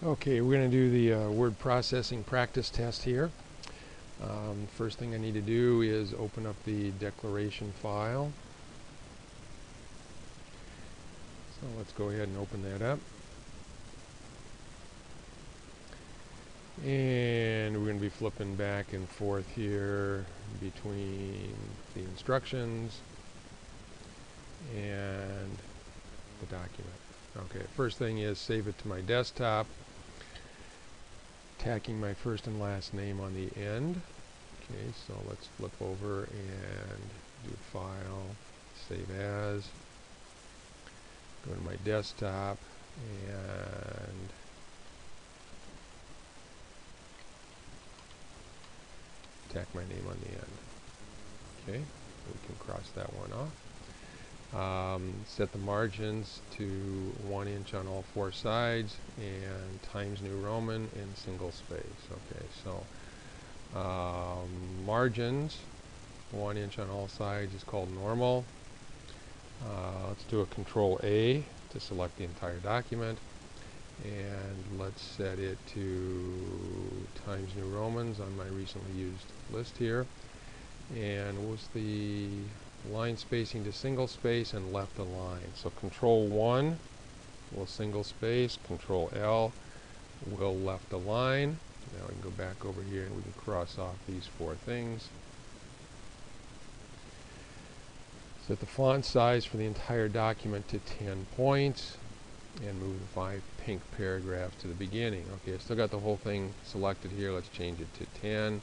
Okay, we're going to do the uh, word processing practice test here. Um, first thing I need to do is open up the declaration file. So let's go ahead and open that up. And we're going to be flipping back and forth here between the instructions and the document. Okay, first thing is save it to my desktop tacking my first and last name on the end. Okay, so let's flip over and do File, Save As, go to my desktop, and tack my name on the end. Okay, we can cross that one off. Um, set the margins to one inch on all four sides and Times New Roman in single space. Okay, so um, margins, one inch on all sides is called normal. Uh, let's do a control A to select the entire document and let's set it to Times New Romans on my recently used list here and what was the line spacing to single space and left align. So control 1 will single space, control L will left align. Now we can go back over here and we can cross off these four things. Set the font size for the entire document to 10 points and move the five pink paragraphs to the beginning. Okay, I still got the whole thing selected here. Let's change it to 10.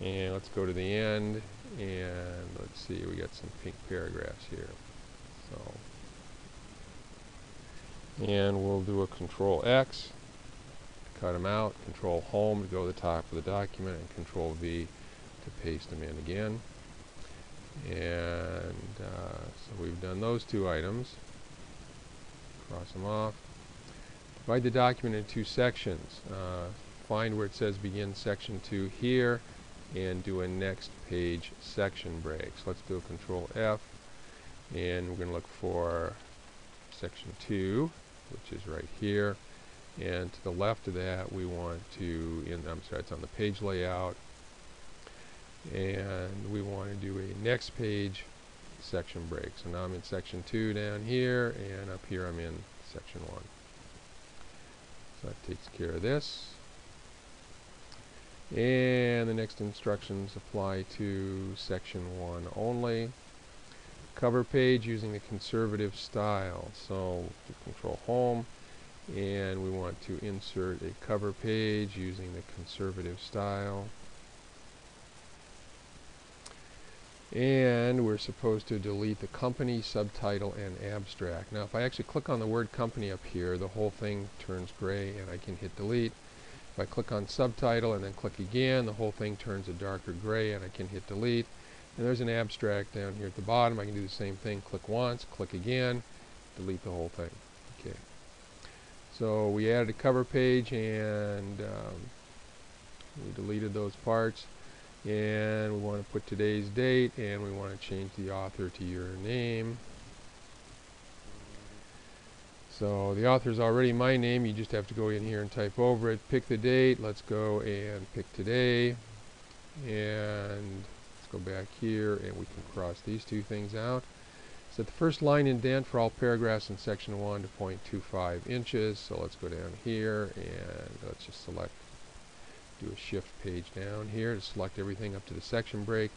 And let's go to the end and let's see we got some pink paragraphs here. So and we'll do a control X cut them out control home to go to the top of the document and control V to paste them in again. And uh, so we've done those two items. Cross them off. Divide the document into two sections. Uh, find where it says begin section 2 here and do a next page section break. So let's do a control F and we're going to look for section 2 which is right here and to the left of that we want to, in, I'm sorry it's on the page layout and we want to do a next page section break. So now I'm in section 2 down here and up here I'm in section 1. So that takes care of this. And the next instructions apply to section 1 only. Cover page using the conservative style. So control home and we want to insert a cover page using the conservative style. And we're supposed to delete the company, subtitle, and abstract. Now if I actually click on the word company up here, the whole thing turns gray and I can hit delete. If I click on subtitle and then click again, the whole thing turns a darker gray and I can hit delete. And there's an abstract down here at the bottom. I can do the same thing. Click once, click again, delete the whole thing. Okay. So we added a cover page and um, we deleted those parts. And we want to put today's date and we want to change the author to your name. So the author is already my name. You just have to go in here and type over it. Pick the date. Let's go and pick today. And let's go back here and we can cross these two things out. Set the first line indent for all paragraphs in section 1 to 0.25 inches. So let's go down here and let's just select, do a shift page down here to select everything up to the section break.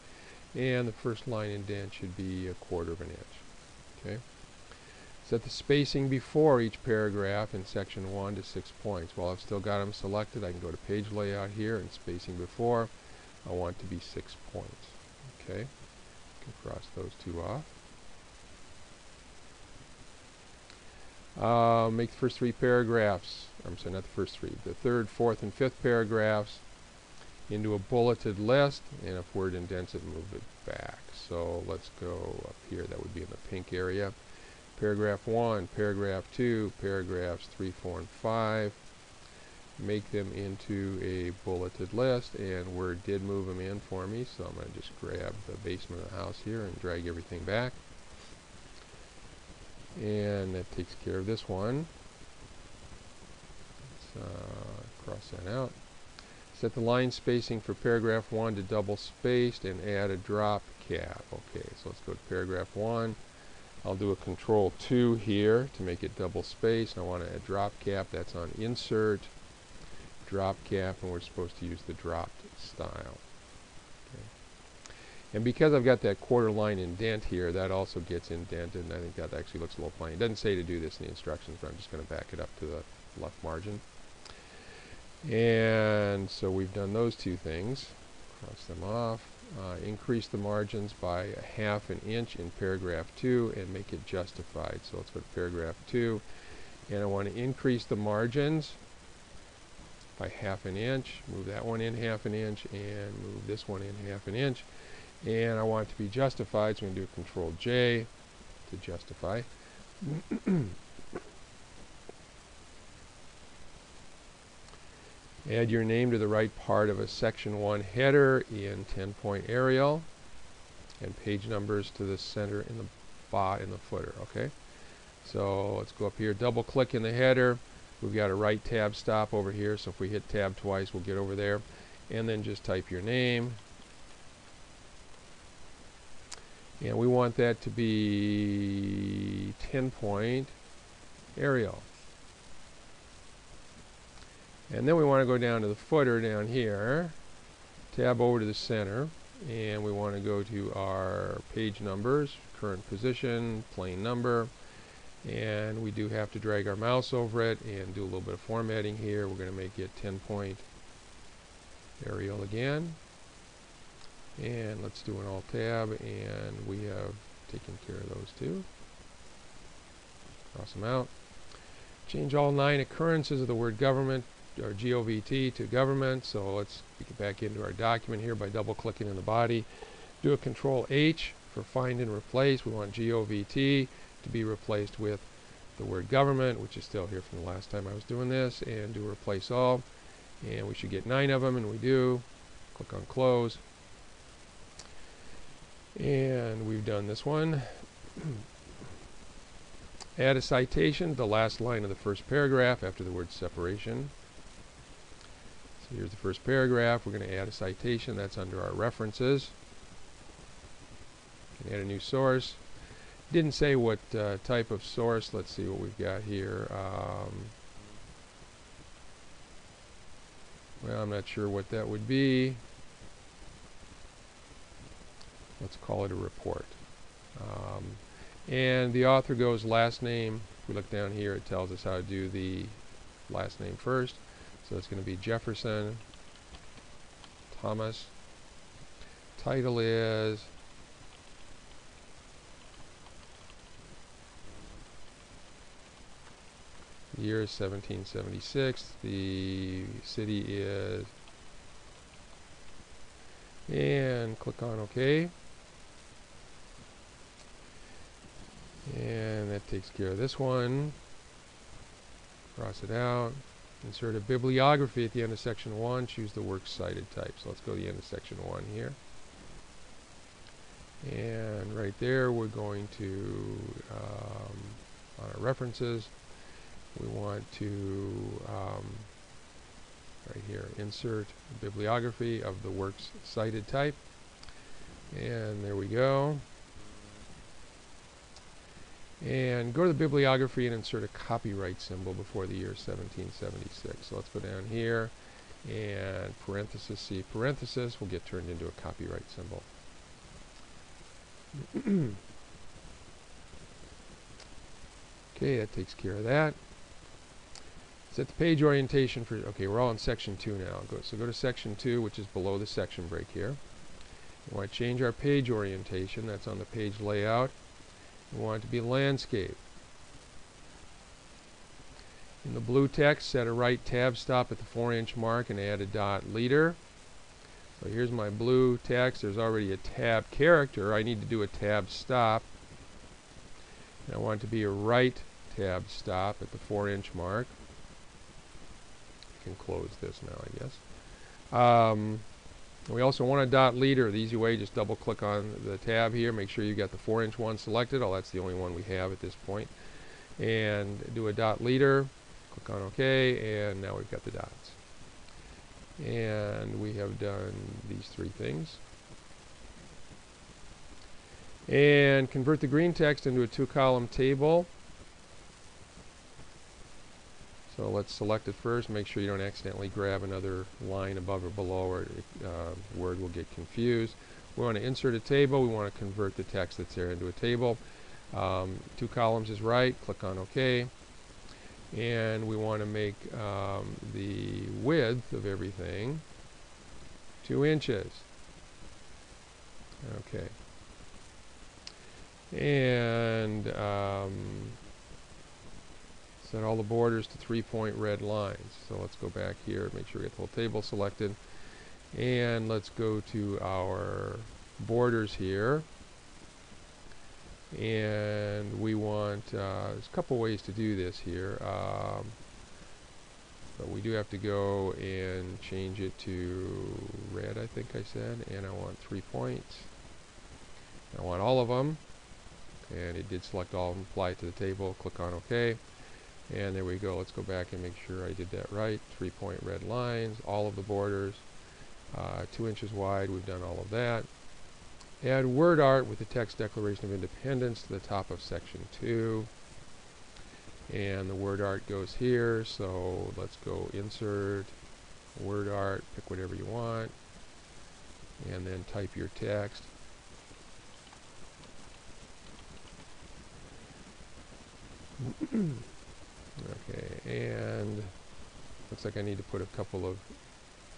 And the first line indent should be a quarter of an inch. Okay. Set the spacing before each paragraph in section 1 to 6 points. While I've still got them selected, I can go to page layout here and spacing before. I want to be 6 points. Okay, can cross those two off. Uh, make the first three paragraphs, I'm sorry, not the first three, the third, fourth, and fifth paragraphs into a bulleted list, and if Word indents it, move it back. So let's go up here, that would be in the pink area paragraph 1, paragraph 2, paragraphs 3, 4, and 5. Make them into a bulleted list, and Word did move them in for me, so I'm going to just grab the basement of the house here and drag everything back. And that takes care of this one. Let's cross that out. Set the line spacing for paragraph 1 to double spaced and add a drop cap. Okay, so let's go to paragraph 1. I'll do a control 2 here to make it double spaced. I want a drop cap. That's on insert, drop cap, and we're supposed to use the dropped style. And because I've got that quarter line indent here, that also gets indented, and I think that actually looks a little plain. It doesn't say to do this in the instructions, but I'm just going to back it up to the left margin. And so we've done those two things. Cross them off. Uh, increase the margins by a half an inch in paragraph 2 and make it justified. So let's go to paragraph 2. And I want to increase the margins by half an inch. Move that one in half an inch and move this one in half an inch and I want it to be justified, so I'm going to do Control J to justify. Add your name to the right part of a section 1 header in 10-point Arial and page numbers to the center in the bot in the footer, okay? So let's go up here, double click in the header. We've got a right tab stop over here, so if we hit tab twice, we'll get over there. And then just type your name, and we want that to be 10 point Arial. And then we want to go down to the footer down here, tab over to the center, and we want to go to our page numbers, current position, plain number, and we do have to drag our mouse over it and do a little bit of formatting here. We're going to make it 10 point Arial again. And let's do an alt tab and we have taken care of those two. Cross them out. Change all nine occurrences of the word government or govt to government so let's get back into our document here by double clicking in the body. Do a control H for find and replace. We want govt to be replaced with the word government which is still here from the last time I was doing this and do replace all. And we should get nine of them and we do. Click on close. And we've done this one. Add a citation, the last line of the first paragraph after the word separation. So here's the first paragraph. We're going to add a citation. That's under our references. Add a new source. Didn't say what uh, type of source. Let's see what we've got here. Um, well, I'm not sure what that would be let's call it a report. Um, and the author goes last name. If we look down here, it tells us how to do the last name first. So it's going to be Jefferson Thomas. Title is year is 1776. The city is and click on OK. And that takes care of this one. Cross it out. Insert a bibliography at the end of section 1. Choose the works cited type. So let's go to the end of section 1 here. And right there we're going to, um, on our references, we want to um, right here insert bibliography of the works cited type and there we go and go to the bibliography and insert a copyright symbol before the year 1776. So let's go down here and parenthesis C parenthesis will get turned into a copyright symbol. okay, that takes care of that. Set the page orientation for, okay, we're all in section 2 now. Go, so go to section 2, which is below the section break here. We want to change our page orientation. That's on the page layout. We want it to be landscape. In the blue text, set a right tab stop at the 4 inch mark and add a dot leader. So here's my blue text. There's already a tab character. I need to do a tab stop. And I want it to be a right tab stop at the 4 inch mark. I can close this now, I guess. Um, we also want a dot leader. The easy way, just double click on the tab here. Make sure you've got the 4 inch one selected. Oh, that's the only one we have at this point. And do a dot leader. Click on OK, and now we've got the dots. And we have done these three things. And convert the green text into a two-column table. So let's select it first. Make sure you don't accidentally grab another line above or below or uh, Word will get confused. We want to insert a table. We want to convert the text that's there into a table. Um, two columns is right. Click on OK. And we want to make um, the width of everything two inches. Okay. And um, set all the borders to three-point red lines. So let's go back here, make sure we get the whole table selected. And let's go to our borders here. And we want, uh, there's a couple ways to do this here. Um, but we do have to go and change it to red, I think I said. And I want three points. I want all of them. And it did select all them, apply it to the table, click on OK. And there we go. Let's go back and make sure I did that right. Three point red lines, all of the borders, uh, two inches wide. We've done all of that. Add word art with the text Declaration of Independence to the top of section 2. And the word art goes here. So let's go insert, word art, pick whatever you want. And then type your text. Okay, and looks like I need to put a couple of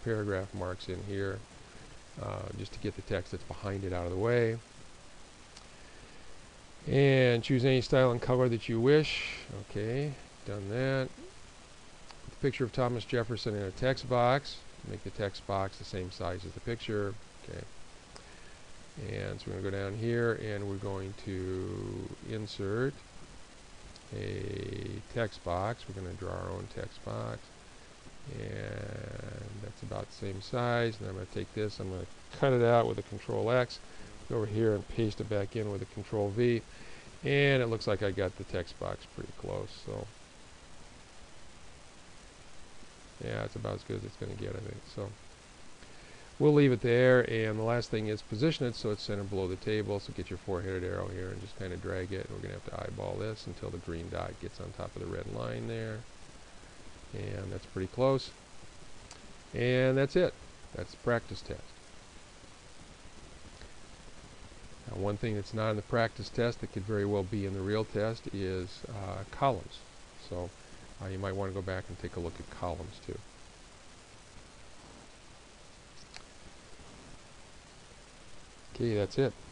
paragraph marks in here uh, just to get the text that's behind it out of the way. And choose any style and color that you wish. Okay, done that. Picture of Thomas Jefferson in a text box. Make the text box the same size as the picture. Okay. And so we're going to go down here and we're going to insert a text box. We're going to draw our own text box. And that's about the same size. And I'm going to take this, I'm going to cut it out with a control X, go over here and paste it back in with a control V. And it looks like I got the text box pretty close. So yeah, it's about as good as it's going to get, I think. So we'll leave it there. And the last thing is position it so it's centered below the table. So get your four-headed arrow here and just kind of drag it. And We're going to have to eyeball this until the green dot gets on top of the red line there. And that's pretty close. And that's it. That's the practice test. Now, one thing that's not in the practice test that could very well be in the real test is uh, columns. So uh, you might want to go back and take a look at columns too. Okay, that's it.